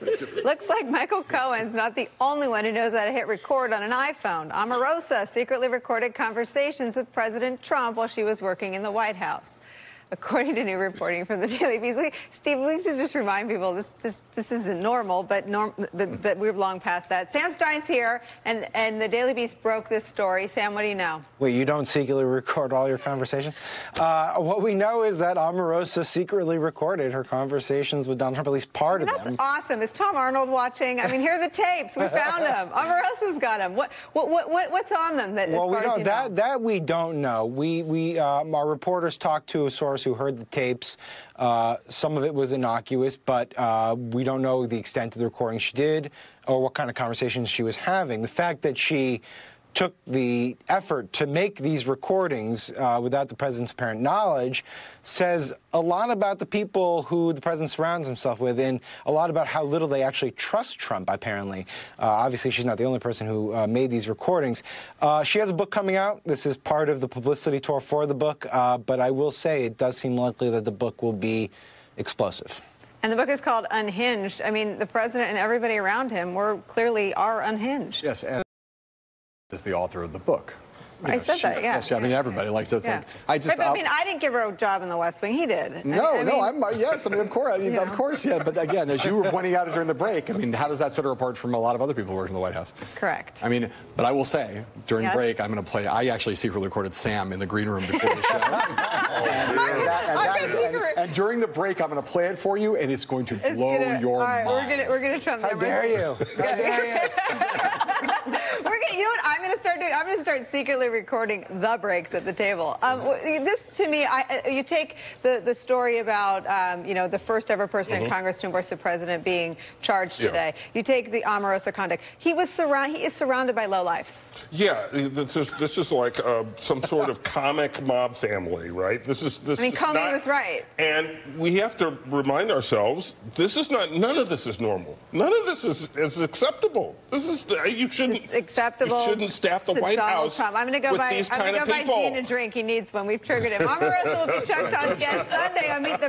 Looks like Michael Cohen's not the only one who knows how to hit record on an iPhone. Omarosa secretly recorded conversations with President Trump while she was working in the White House. According to new reporting from the Daily Beast, Steve, we should just remind people this this, this isn't normal, but, norm, but, but we're long past that. Sam Stein's here, and, and the Daily Beast broke this story. Sam, what do you know? Wait, you don't secretly record all your conversations? Uh, what we know is that Omarosa secretly recorded her conversations with Donald Trump, at least part mean, of them. That's awesome. Is Tom Arnold watching? I mean, here are the tapes. We found them. Omarosa's got them. What, what, what, what's on them? That, well, we don't, that, know? that we don't know. We, we um, our reporters talked to a source who heard the tapes. Uh, some of it was innocuous, but uh, we don't know the extent of the recording she did or what kind of conversations she was having. The fact that she took the effort to make these recordings uh, without the president's apparent knowledge says a lot about the people who the president surrounds himself with and a lot about how little they actually trust Trump, apparently. Uh, obviously, she's not the only person who uh, made these recordings. Uh, she has a book coming out. This is part of the publicity tour for the book, uh, but I will say it does seem likely that the book will be explosive. And the book is called Unhinged. I mean, the president and everybody around him were clearly are unhinged. Yes, and is the author of the book. You I know, said she, that, yeah. Yes, I mean, everybody likes that. Yeah. I just, right, I mean, I didn't give her a job in the West Wing. He did. No, I, I no, mean, I'm, uh, yes, I mean, of course, I mean, of course, yeah. But again, as you were pointing out during the break, I mean, how does that set her apart from a lot of other people working in the White House? Correct. I mean, but I will say, during yes. break, I'm going to play. I actually secretly recorded Sam in the green room before the show. and, and, and, during the break, I'm going to play it for you, and it's going to it's blow gonna, your all right, mind. We're going to we're going to Trump How dare you? How dare you? We're gonna, you know what? I'm going to start doing. I'm going to start secretly recording the breaks at the table. Um, this, to me, I, uh, you take the the story about um, you know the first ever person mm -hmm. in Congress to endorse the president being charged yeah. today. You take the Omarosa conduct. He was surround. He is surrounded by low lifes. Yeah, this is this is like uh, some sort of comic mob family, right? This is this. I mean, Comey not, was right. And we have to remind ourselves this is not. None of this is normal. None of this is is acceptable. This is you shouldn't. It's acceptable. You shouldn't staff the White Donald House. Trump. I'm going to go buy. by. These I'm going to go of people. by Gene a drink. He needs one. We've triggered him. Omarosa will be chucked on again Sunday on Meet the.